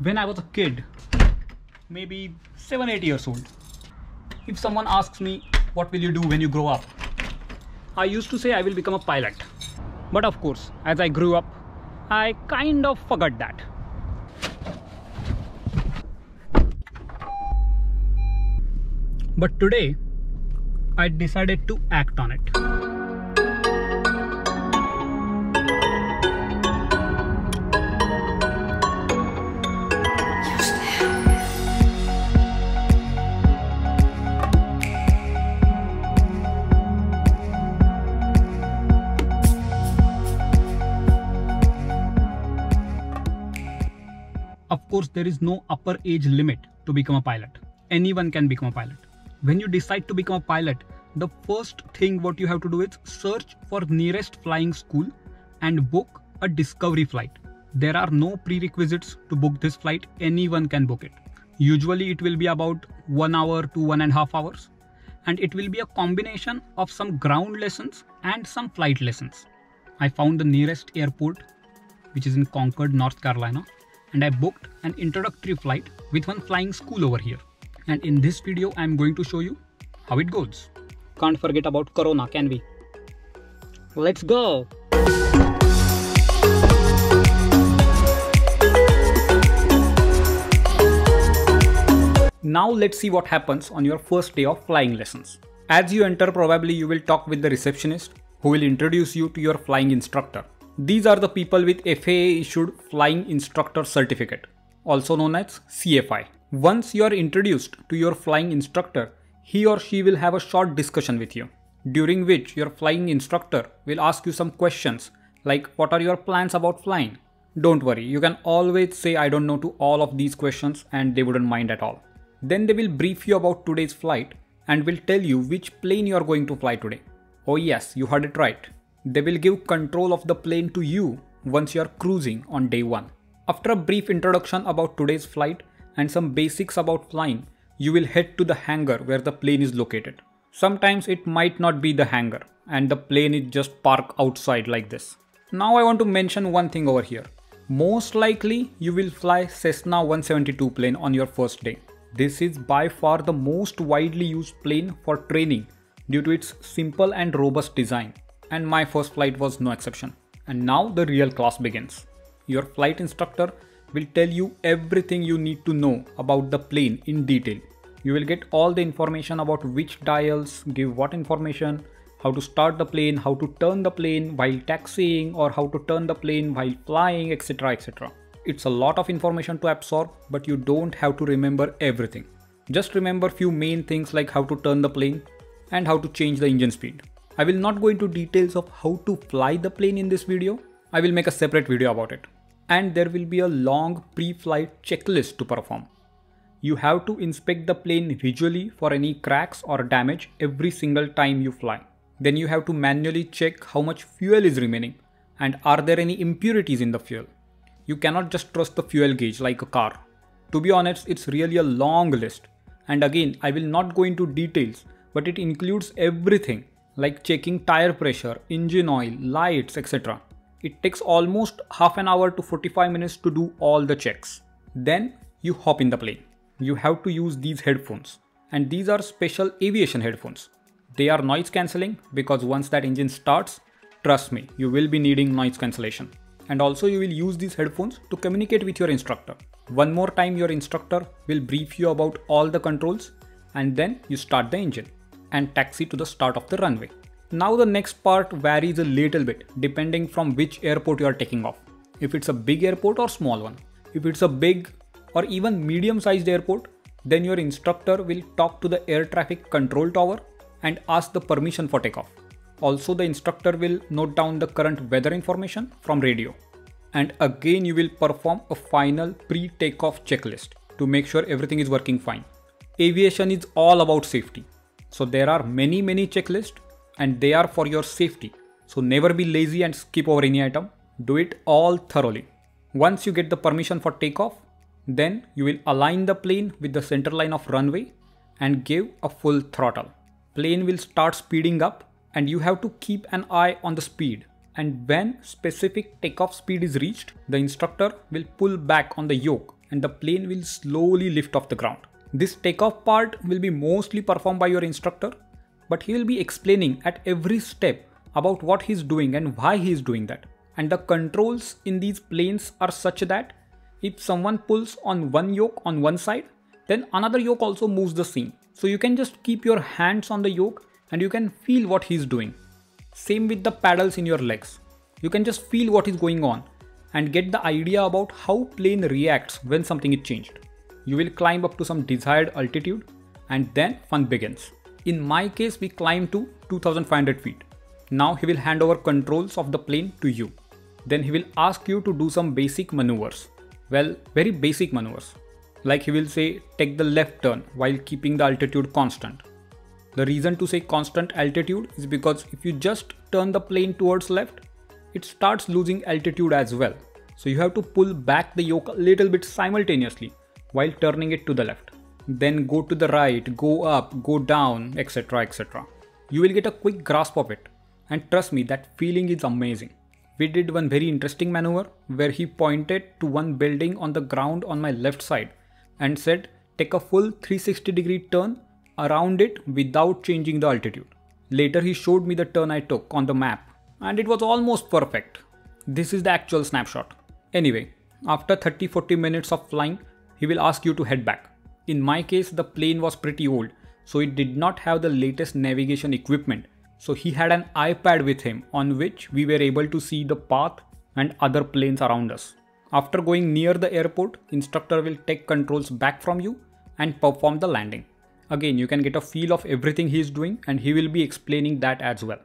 When I was a kid, maybe 7 8 years old, if someone asks me, What will you do when you grow up? I used to say I will become a pilot. But of course, as I grew up, I kind of forgot that. But today, I decided to act on it. Course, there is no upper age limit to become a pilot. Anyone can become a pilot. When you decide to become a pilot, the first thing what you have to do is search for nearest flying school and book a discovery flight. There are no prerequisites to book this flight. Anyone can book it. Usually it will be about one hour to one and a half hours. And it will be a combination of some ground lessons and some flight lessons. I found the nearest airport, which is in Concord, North Carolina, and I booked an introductory flight with one flying school over here. And in this video, I am going to show you how it goes. Can't forget about Corona, can we? Let's go! Now let's see what happens on your first day of flying lessons. As you enter, probably you will talk with the receptionist who will introduce you to your flying instructor. These are the people with FAA issued Flying Instructor Certificate, also known as CFI. Once you are introduced to your flying instructor, he or she will have a short discussion with you, during which your flying instructor will ask you some questions like what are your plans about flying? Don't worry, you can always say I don't know to all of these questions and they wouldn't mind at all. Then they will brief you about today's flight and will tell you which plane you are going to fly today. Oh yes, you heard it right. They will give control of the plane to you once you are cruising on day 1. After a brief introduction about today's flight and some basics about flying, you will head to the hangar where the plane is located. Sometimes it might not be the hangar and the plane is just parked outside like this. Now I want to mention one thing over here. Most likely you will fly Cessna 172 plane on your first day. This is by far the most widely used plane for training due to its simple and robust design and my first flight was no exception. And now the real class begins. Your flight instructor will tell you everything you need to know about the plane in detail. You will get all the information about which dials give what information, how to start the plane, how to turn the plane while taxiing, or how to turn the plane while flying, etc. etc. It's a lot of information to absorb, but you don't have to remember everything. Just remember few main things like how to turn the plane and how to change the engine speed. I will not go into details of how to fly the plane in this video. I will make a separate video about it. And there will be a long pre-flight checklist to perform. You have to inspect the plane visually for any cracks or damage every single time you fly. Then you have to manually check how much fuel is remaining and are there any impurities in the fuel. You cannot just trust the fuel gauge like a car. To be honest, it's really a long list. And again, I will not go into details, but it includes everything like checking tire pressure, engine oil, lights, etc. It takes almost half an hour to 45 minutes to do all the checks. Then you hop in the plane. You have to use these headphones. And these are special aviation headphones. They are noise cancelling because once that engine starts, trust me, you will be needing noise cancellation. And also you will use these headphones to communicate with your instructor. One more time your instructor will brief you about all the controls and then you start the engine and taxi to the start of the runway. Now the next part varies a little bit depending from which airport you are taking off. If it's a big airport or small one. If it's a big or even medium sized airport, then your instructor will talk to the air traffic control tower and ask the permission for takeoff. Also the instructor will note down the current weather information from radio. And again you will perform a final pre-takeoff checklist to make sure everything is working fine. Aviation is all about safety so there are many many checklists and they are for your safety. So never be lazy and skip over any item. Do it all thoroughly. Once you get the permission for takeoff, then you will align the plane with the center line of runway and give a full throttle. Plane will start speeding up and you have to keep an eye on the speed. And when specific takeoff speed is reached, the instructor will pull back on the yoke and the plane will slowly lift off the ground. This takeoff part will be mostly performed by your instructor, but he will be explaining at every step about what he's doing and why he's doing that. And the controls in these planes are such that if someone pulls on one yoke on one side, then another yoke also moves the same. So you can just keep your hands on the yoke and you can feel what he's doing. Same with the paddles in your legs. You can just feel what is going on and get the idea about how plane reacts when something is changed. You will climb up to some desired altitude and then fun begins. In my case, we climbed to 2500 feet. Now he will hand over controls of the plane to you. Then he will ask you to do some basic maneuvers. Well, very basic maneuvers. Like he will say, take the left turn while keeping the altitude constant. The reason to say constant altitude is because if you just turn the plane towards left, it starts losing altitude as well. So you have to pull back the yoke a little bit simultaneously while turning it to the left. Then go to the right, go up, go down, etc. etc. You will get a quick grasp of it. And trust me, that feeling is amazing. We did one very interesting maneuver where he pointed to one building on the ground on my left side and said take a full 360 degree turn around it without changing the altitude. Later he showed me the turn I took on the map and it was almost perfect. This is the actual snapshot. Anyway, after 30-40 minutes of flying, he will ask you to head back. In my case, the plane was pretty old, so it did not have the latest navigation equipment. So he had an iPad with him on which we were able to see the path and other planes around us. After going near the airport, instructor will take controls back from you and perform the landing. Again, you can get a feel of everything he is doing and he will be explaining that as well.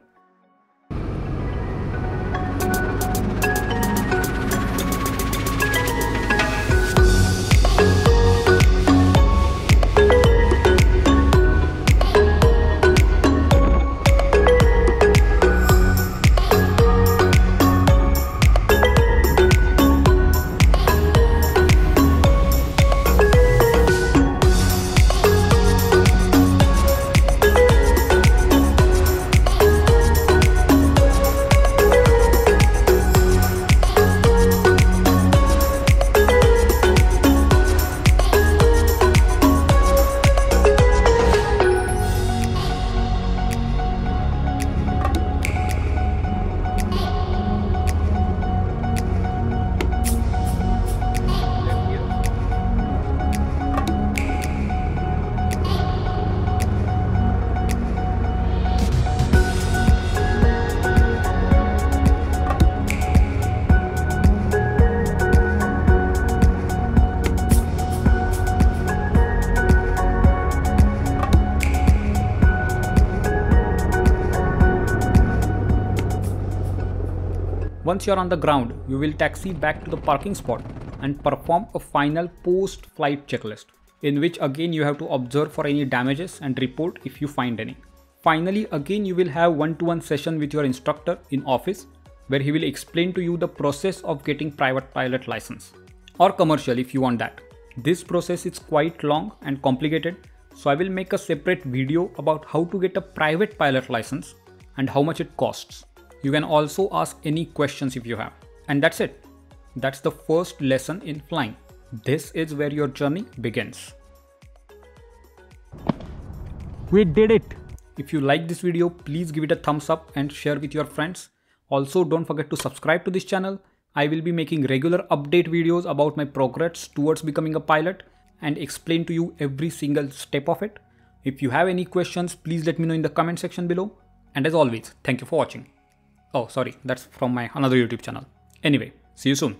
Once you're on the ground, you will taxi back to the parking spot and perform a final post-flight checklist, in which again you have to observe for any damages and report if you find any. Finally, again you will have one-to-one -one session with your instructor in office, where he will explain to you the process of getting private pilot license, or commercial if you want that. This process is quite long and complicated, so I will make a separate video about how to get a private pilot license and how much it costs. You can also ask any questions if you have. And that's it. That's the first lesson in flying. This is where your journey begins. We did it! If you like this video, please give it a thumbs up and share with your friends. Also, don't forget to subscribe to this channel. I will be making regular update videos about my progress towards becoming a pilot and explain to you every single step of it. If you have any questions, please let me know in the comment section below. And as always, thank you for watching. Oh, sorry, that's from my another YouTube channel. Anyway, see you soon.